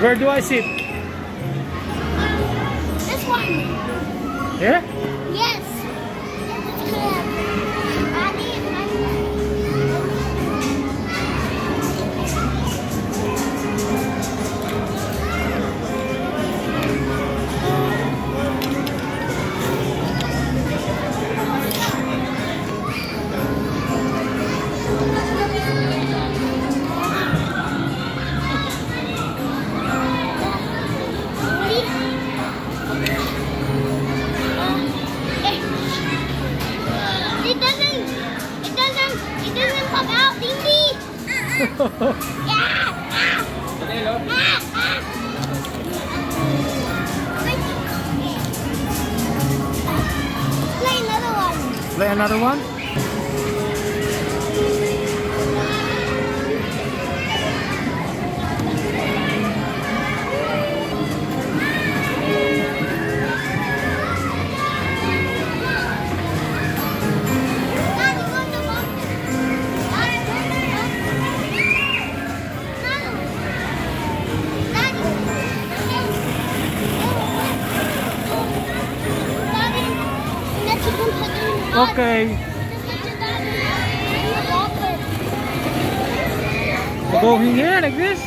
Where do I sit? This one. Here? It out, Dingy. Yeah. Play another one. Play another one? Okay. Go in here like this?